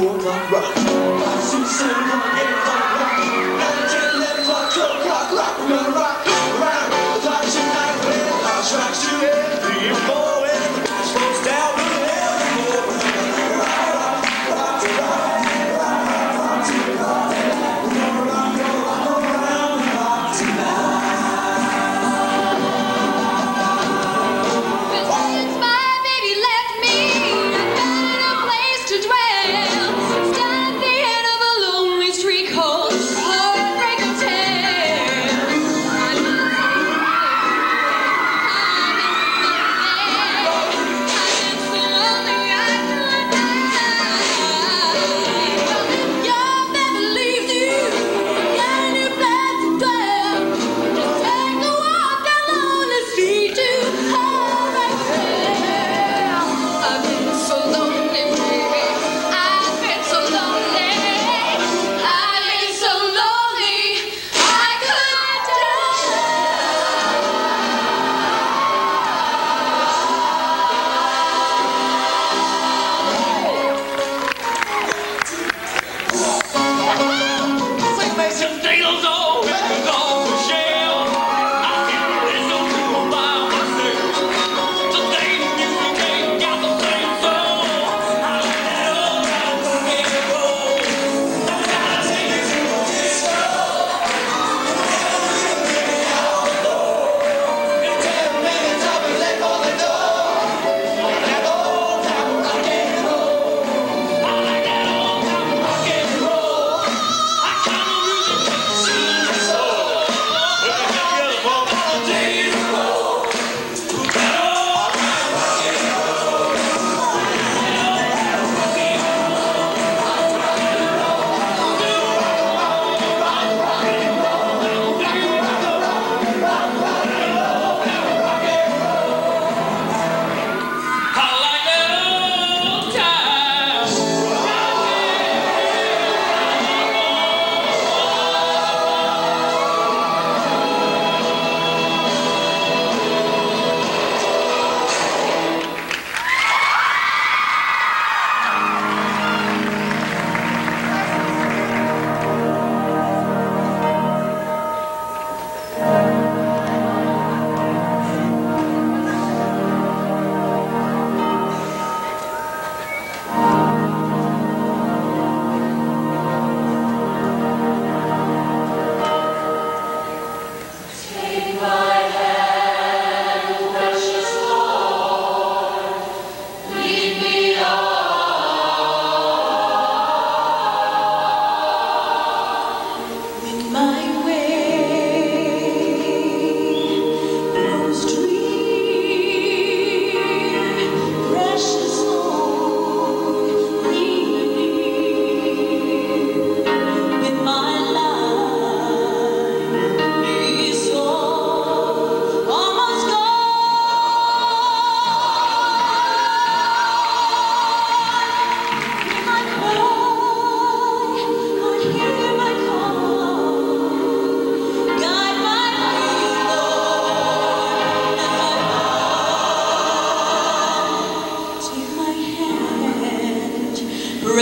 four o'clock rock.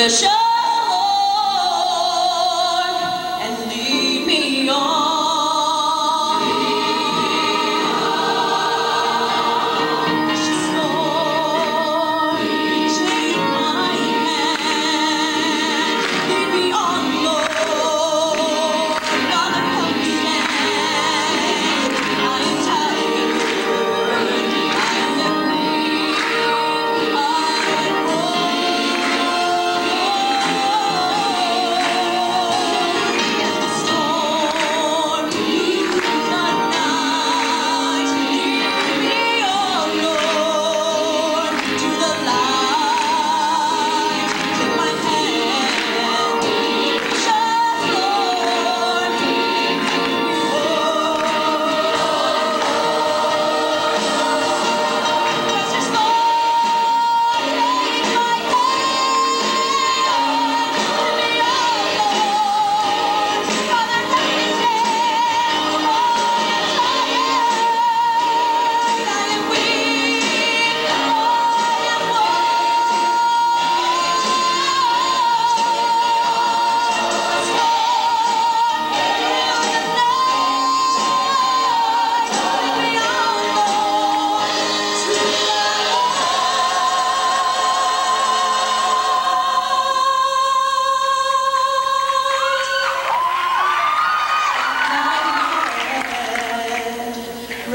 Precious Lord,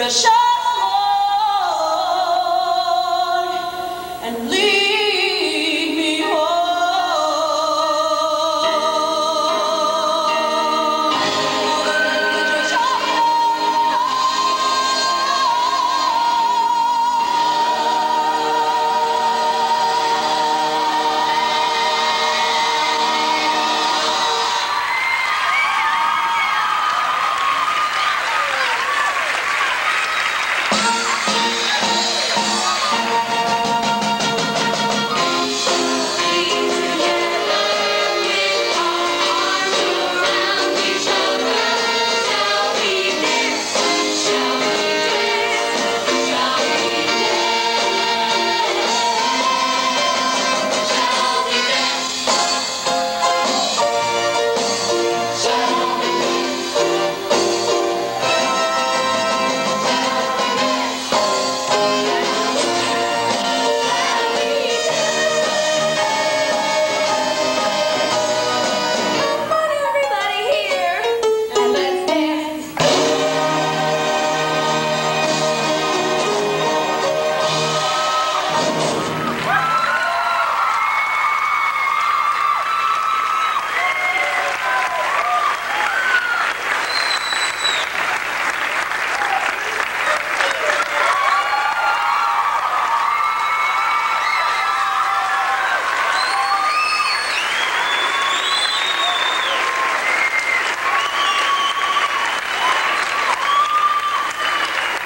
pressure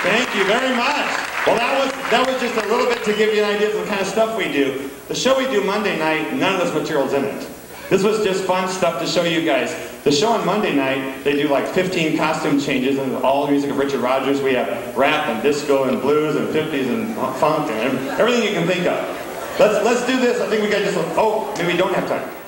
Thank you very much. Well, that was that was just a little bit to give you an idea of the kind of stuff we do. The show we do Monday night, none of this material's in it. This was just fun stuff to show you guys. The show on Monday night, they do like 15 costume changes and all the music of Richard Rodgers. We have rap and disco and blues and 50s and funk and everything you can think of. Let's let's do this. I think we got just oh maybe we don't have time.